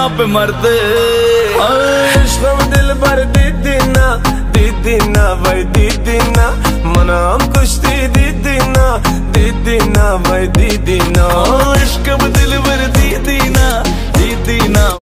आप मरते। दिल भर दी दीना दीदी दीना भाई दी दीना मना कुछ दीदी दीना दी दीना भाई दी दीना इश्क दिल पर दीदी